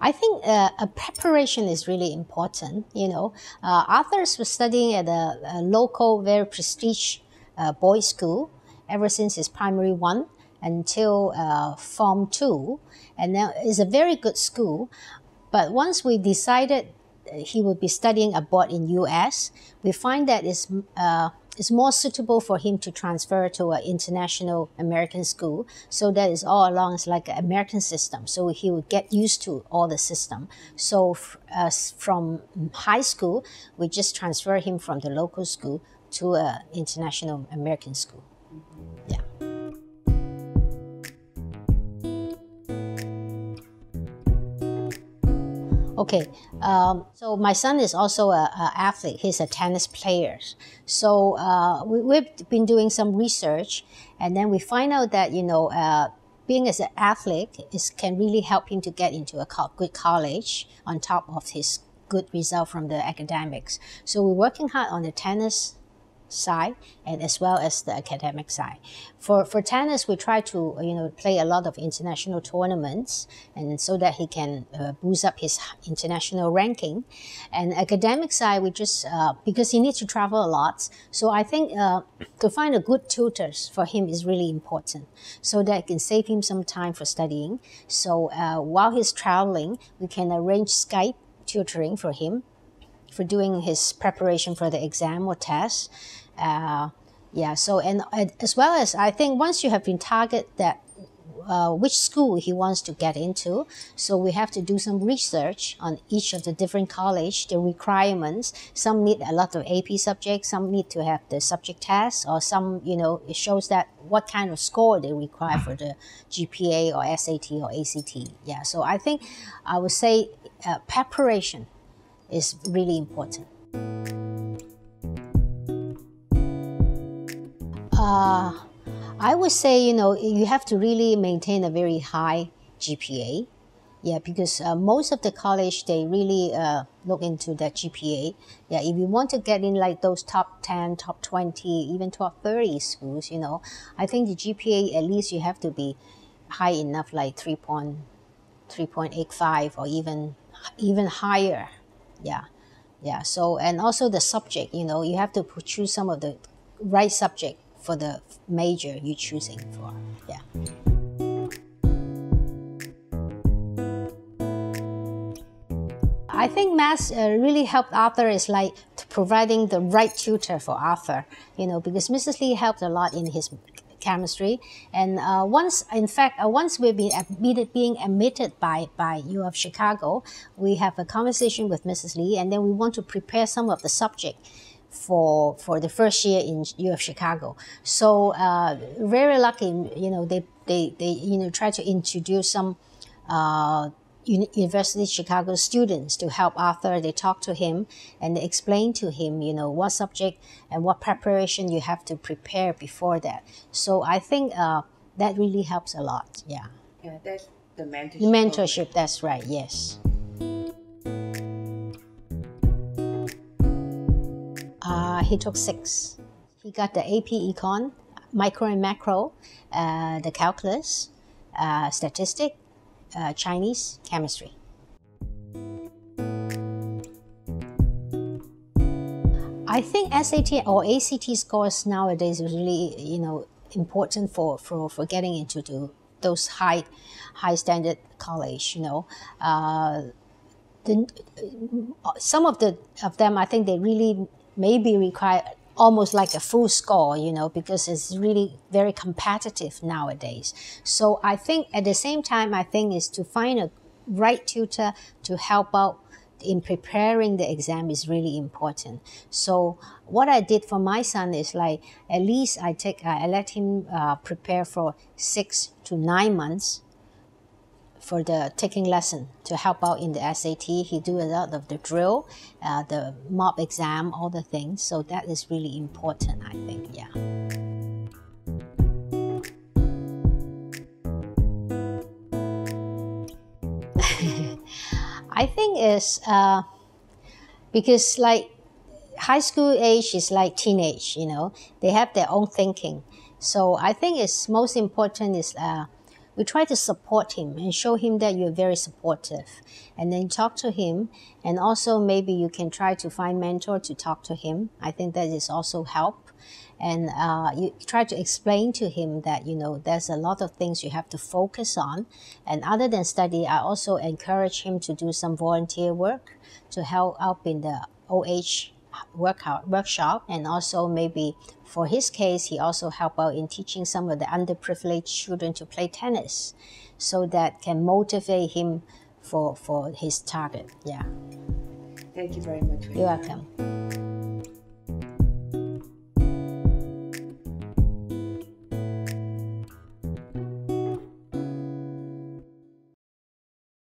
I think uh, a preparation is really important. You know, uh, Arthur was studying at a, a local, very prestigious uh, boys' school ever since his primary one until uh, form two, and now it's a very good school. But once we decided he would be studying abroad in U.S., we find that it's uh, it's more suitable for him to transfer to an international American school. So that is all along it's like an American system. So he would get used to all the system. So uh, from high school, we just transfer him from the local school to an international American school. Okay, um, so my son is also an athlete. He's a tennis player. So uh, we, have been doing some research, and then we find out that you know uh, being as an athlete is can really help him to get into a good college on top of his good result from the academics. So we're working hard on the tennis side and as well as the academic side. For for tennis, we try to you know play a lot of international tournaments, and so that he can uh, boost up his international ranking. And academic side, we just uh, because he needs to travel a lot, so I think uh, to find a good tutors for him is really important, so that can save him some time for studying. So uh, while he's traveling, we can arrange Skype tutoring for him for doing his preparation for the exam or test. Uh, yeah, so and as well as I think once you have been target that uh, which school he wants to get into. So we have to do some research on each of the different college, the requirements. Some need a lot of AP subjects, some need to have the subject test, or some, you know, it shows that what kind of score they require for the GPA or SAT or ACT. Yeah, so I think I would say uh, preparation is really important. Uh, I would say, you know, you have to really maintain a very high GPA. Yeah, because uh, most of the college, they really uh, look into that GPA. Yeah, if you want to get in like those top 10, top 20, even top 30 schools, you know, I think the GPA, at least you have to be high enough, like 3. 3.85 or even even higher yeah. Yeah. So and also the subject you know you have to choose some of the right subject for the major you're choosing for. Yeah. I think MAST uh, really helped Arthur is like providing the right tutor for Arthur, you know, because Mrs. Lee helped a lot in his chemistry. And uh, once, in fact, uh, once we've been admitted, being admitted by, by U of Chicago, we have a conversation with Mrs. Lee, and then we want to prepare some of the subject for for the first year in U of Chicago. So uh, very lucky, you know, they, they, they you know try to introduce some uh, University of Chicago students to help Arthur. They talk to him and they explain to him, you know, what subject and what preparation you have to prepare before that. So I think uh, that really helps a lot. Yeah. Yeah, that's the mentorship. Mentorship, that's right, yes. Uh, he took six. He got the AP Econ, micro and macro, uh, the calculus, uh, statistic, uh, Chinese chemistry. I think SAT or ACT scores nowadays is really you know important for, for, for getting into those high high standard college. You know, uh, the, some of the of them I think they really maybe require almost like a full score, you know, because it's really very competitive nowadays. So I think at the same time, I think is to find a right tutor to help out in preparing the exam is really important. So what I did for my son is like at least I take I let him uh, prepare for six to nine months for the taking lesson to help out in the SAT. He do a lot of the drill, uh, the mock exam, all the things. So that is really important, I think. Yeah. I think is uh, because like high school age is like teenage, you know, they have their own thinking. So I think it's most important is uh, we try to support him and show him that you're very supportive. And then talk to him. And also, maybe you can try to find mentor to talk to him. I think that is also help. And uh, you try to explain to him that, you know, there's a lot of things you have to focus on. And other than study, I also encourage him to do some volunteer work to help out in the OH workout workshop and also maybe for his case he also help out in teaching some of the underprivileged children to play tennis so that can motivate him for for his target. Yeah. Thank you very much. you're welcome